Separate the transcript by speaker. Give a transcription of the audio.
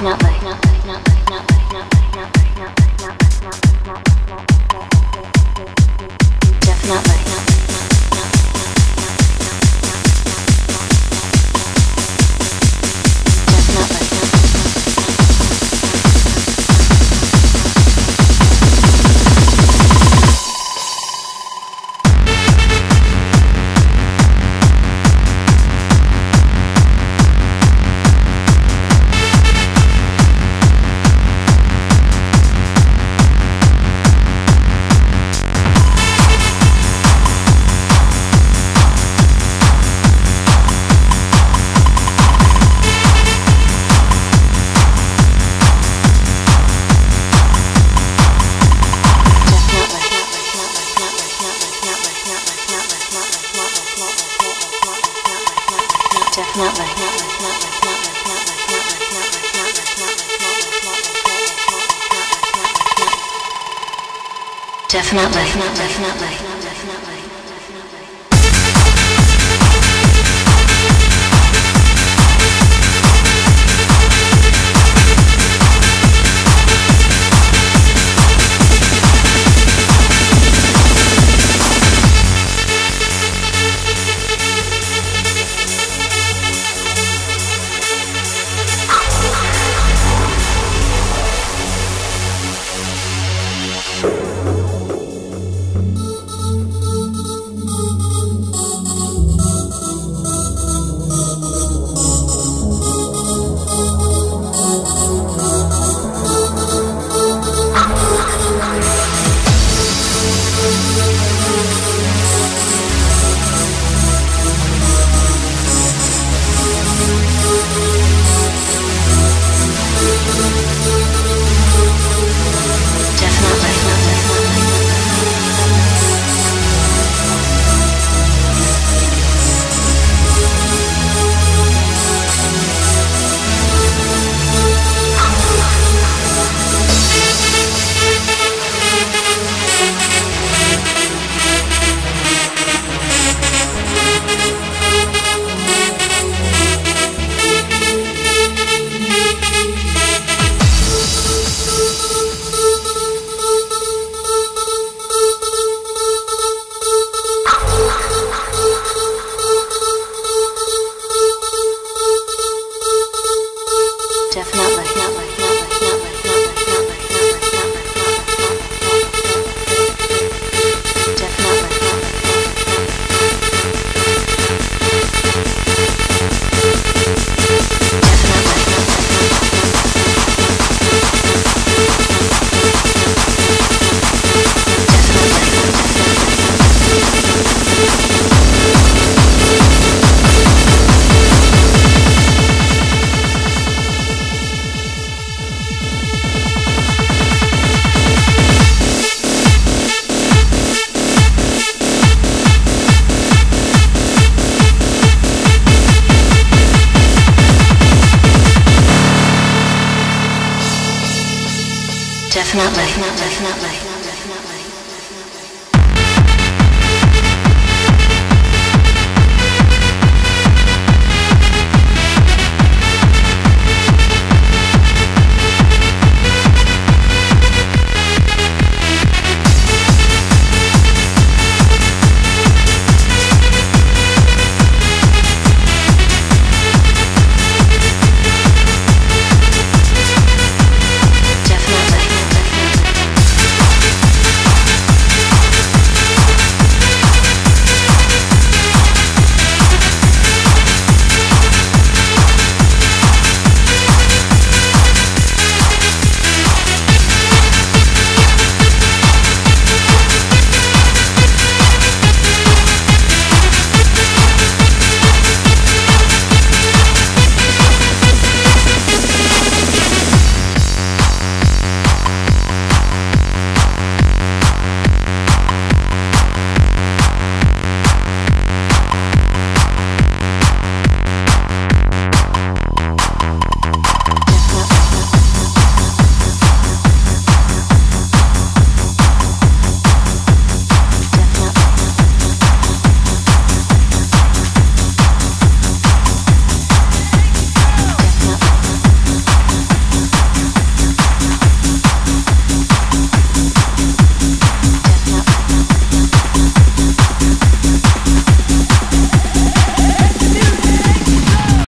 Speaker 1: Definitely, definitely, definitely. Definitely, definitely.